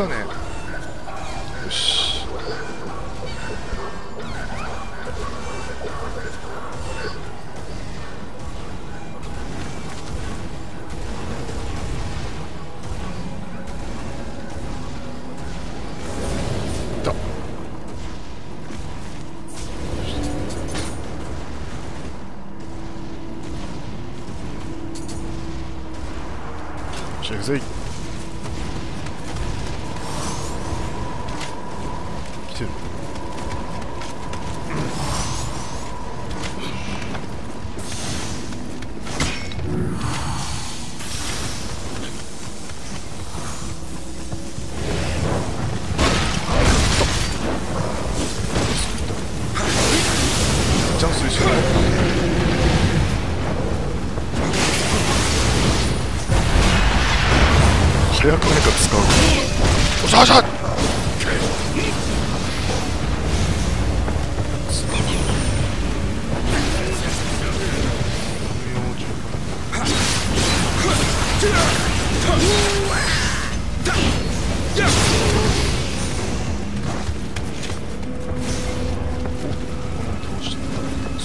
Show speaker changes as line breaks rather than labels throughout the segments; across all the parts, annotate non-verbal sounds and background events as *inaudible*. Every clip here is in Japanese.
たね。よし。だよし。行くぜ早く何か使うおしゃおしゃ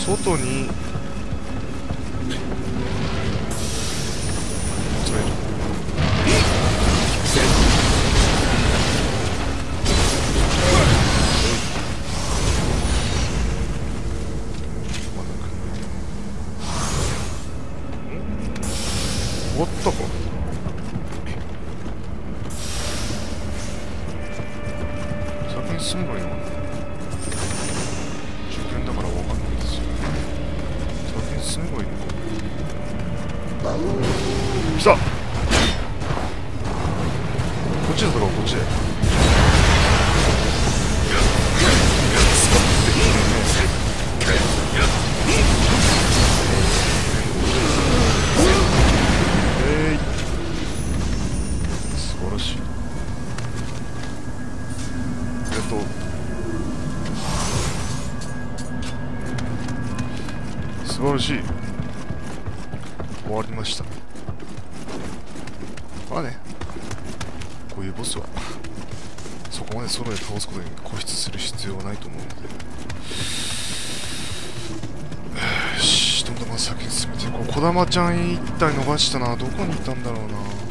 外に Topo. だまちゃん一体逃したなどこにいたんだろうな。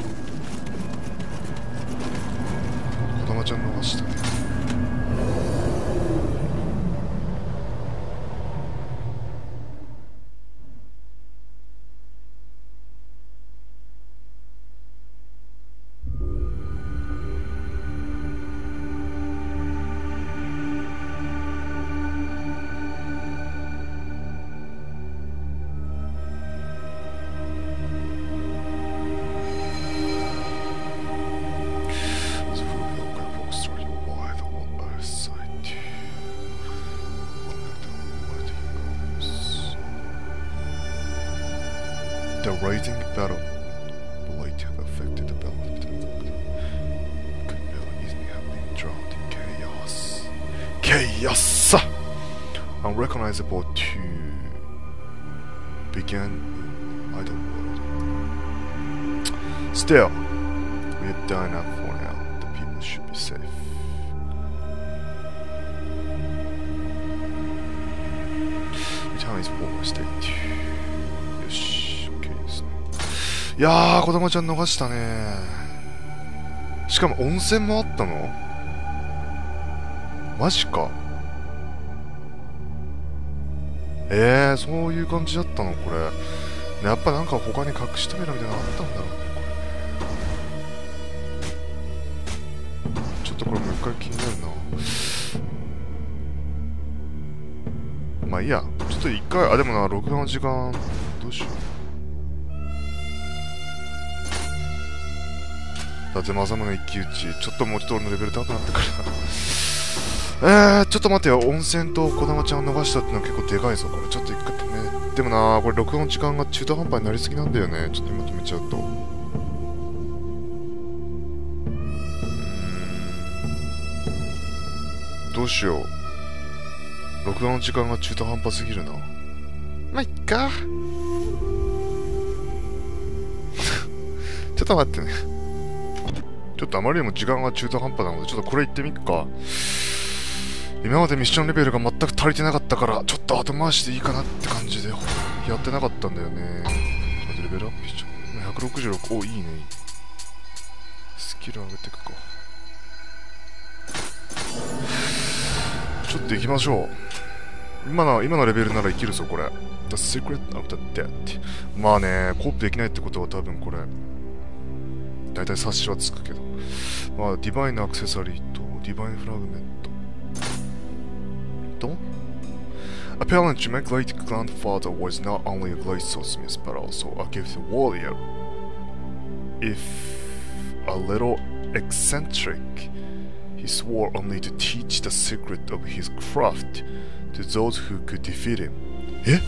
Chaos! Unrecognizable to begin either world. Still, we have done enough for now. The people should be safe. チャンスフォーマしてよし OK ですねいやー子供ちゃん逃したねしかも温泉もあったのマジかえー、そういう感じだったのこれ、ね、やっぱなんか他に隠し扉みたいなのあったんだろうねこれ。ちょっとこれもう一回気になるな。まあいいや。ちょっと一回あでもな録画の時間どうしよう。伊達政宗一騎打ち。ちょっともうちょっと俺のレベル高くなってからえー、ちょっと待ってよ。温泉と児玉ちゃんを逃したってのは結構でかいぞこれ。ちょっと一回止め。でもなこれ録画の時間が中途半端になりすぎなんだよね。ちょっと今止めちゃうと。どうしよう。録画の時間が中途半端すぎるな。まあいっか。*laughs* ちょっと待ってね。ちょっとあまりにも時間が中途半端なので、ちょっとこれ行ってみっか。今までミッションレベルが全く足りてなかったから、ちょっと後回しでいいかなって感じでやってなかったんだよね。ちょっと待って、レベルアップしちゃう。166、お、いいね。スキル上げていくか。ちょっと行きましょう。今の、今のレベルならいけるぞ、これ。The Secret of the Dead。まあね、コープできないってことは多分これ、大体察しはつくけど。まあ、ディバインアクセサリーと、ディバインフラグメント。と Apparently, my great grandfather was not only a great swordsmith but also a gifted warrior. If a little eccentric, he swore only to teach the secret of his craft to those who could defeat him. え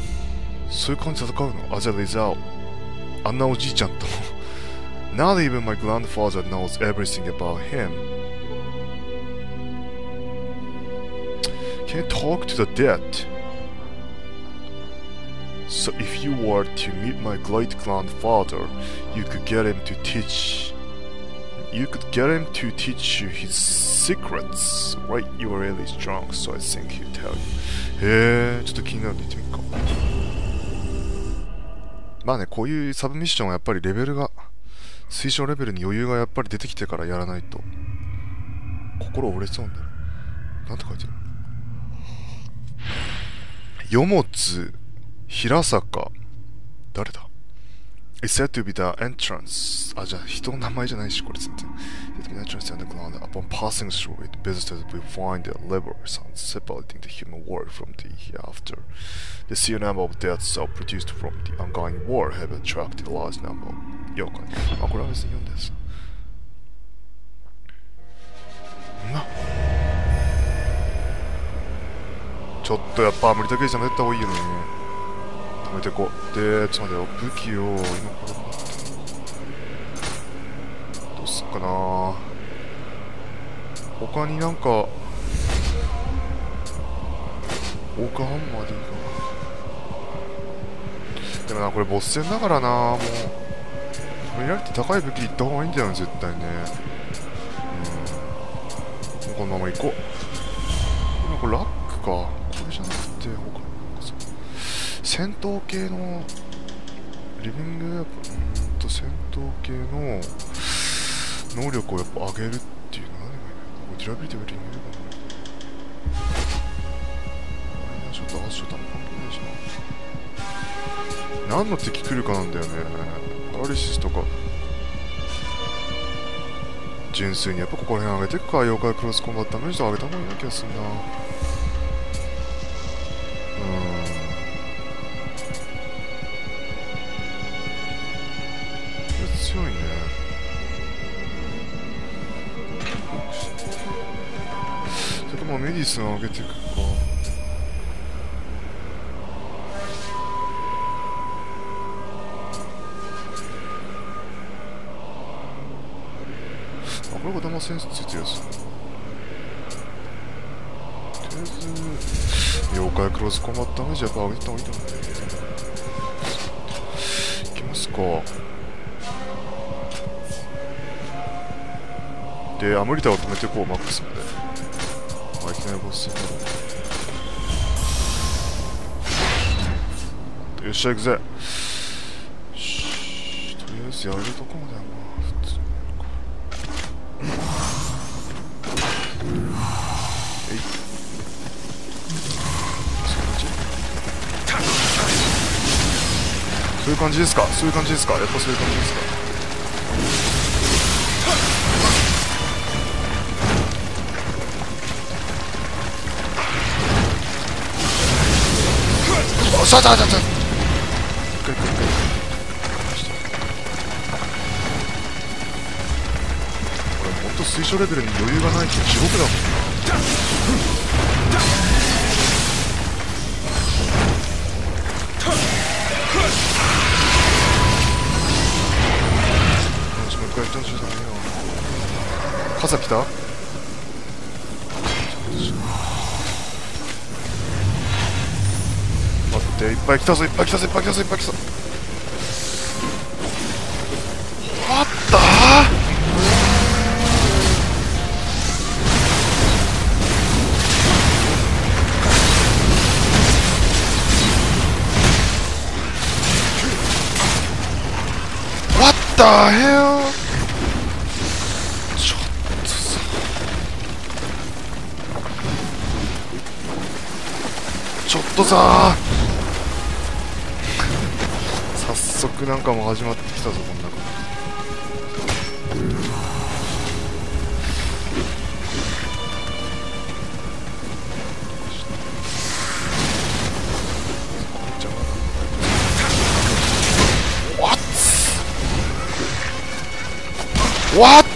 そういう感じで戦うの As a result, あんなおじいちゃんと Not *laughs* even my grandfather knows everything about him. Can you talk to the dead? So if you were to meet my great grandfather, you could get him to teach you could get him to teach you his secrets. Right, you are really strong, so I think he'll tell you. へえ、ちょっと気になるんで言ってみっか。まあね、こういうサブミッションはやっぱりレベルが、推奨レベルに余裕がやっぱり出てきてからやらないと、心折れそうなんだよ。なんて書いてあるよもつ、平坂、誰だ It's said to be the entrance. あ、じゃあ人の名前じゃないし、これ全然。It be entrance underground. Upon passing through it, visitors will find the levers and separating the human world from the hereafter. The sheer number of deaths are produced from the ongoing war have attracted a large number of 妖怪。あ、これは別に読んです。な ちょっとやっぱアメリカ刑事やめた方がいいよね。止めてこう。で、ちょっと待ってよ。武器を、今これどうすっかな他になんか、オークハンマーでいいかな。でもな、これボス戦だからなもう、フリラリティ高い武器いった方がいいんだよね、絶対ね。うん。このまま行こう。今これラックか。これじゃなくて、他になんかさ、戦闘系の、リビングやっぱ、うんと、戦闘系の能力をやっぱ上げるっていうのは何がいいのデュラビリティがリングかな。ちょっと、あ、ちょっとあんま関係ないしな。何の敵来るかなんだよね。パラリシスとか。純粋にやっぱここら辺上げていくか。妖怪クロスコンバットダメージと上げた方がいいな気がするな。それともメディスンを上げていくか。あ、これがダマセンスついてるやつ。とりあえず、妖怪クロスコンバットダメージやっぱ上げた方がいいと思うんだよね。いきますか。で、アムリタを止めていこう、マックスまで。まあ、いきなりボス。よっしゃ、行くぜ。とりあえずやるとこまではまあ、普通にやるか。え。そういう感じそういう感じですか？そういう感じですか？やっぱそういう感じですか？あ、さあさあさあさあ。一回一回と推奨レベルに余裕がないと地獄だもんな。もう一回やってほしいだねよ。傘来た？っていっぱい来たぞいっぱい来たぞいっぱい来たぞいっぱい来たぞ。あったわったへよちょっとさちょっとさックなんかも始まってきたぞこんなこと。わっ。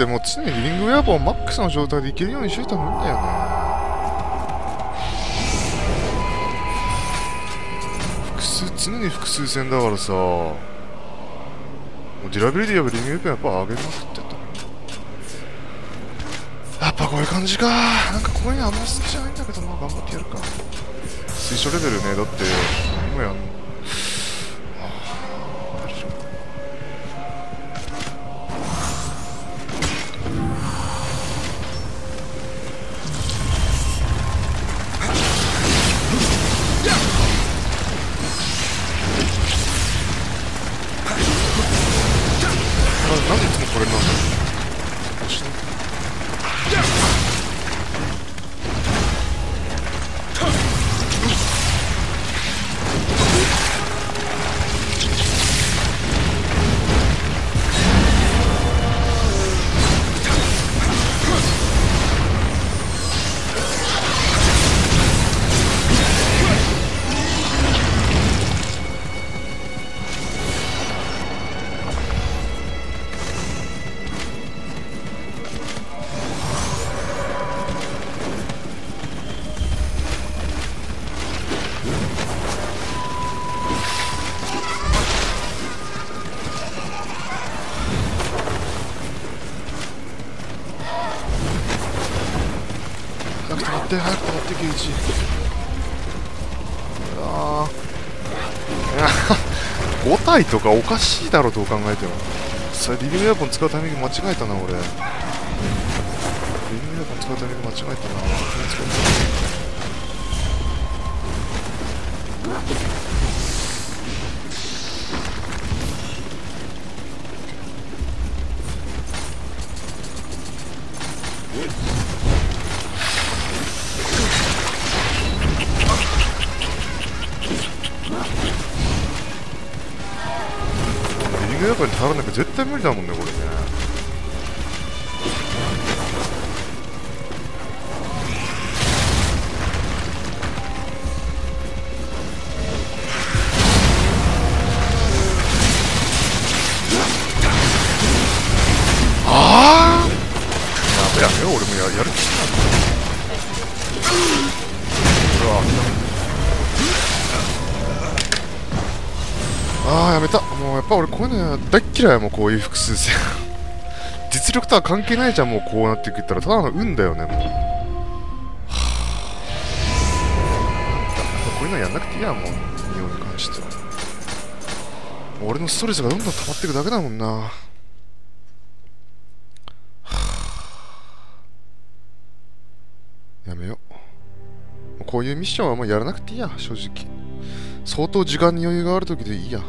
ってもう常にリングウェポンマックスの状態でいけるようにしといた方がいいんだよね複数常に複数戦だからさ。もうデュラビリティやリングウェポンやっぱ上げまくってた。やっぱこういう感じか。なんかこういうのあんま好きじゃないんだけどまあ頑張ってやるか。推奨レベルね。だって今やん対早く持ってけうち。ああ5 *laughs* 体とかおかしいだろどう考えても。さリビングエアコン使うタイミング間違えたな俺。リビングエアコン使うタイミング間違えたな。使えた。コンに頼らなきゃ絶対無理だもんねこれね。ああやべやめよ俺もややる気しない。ぱ俺こういうの大っ嫌いもうこういう複数戦 *laughs* 実力とは関係ないじゃんもうこうなってくったら。ただの運だよねもう。はあこういうのやんなくていいやもう。日本に関しては。俺のストレスがどんどん溜まっていくだけだもんな。やめよう。こういうミッションはもうやらなくていいや正直。相当時間に余裕がある時でいいや。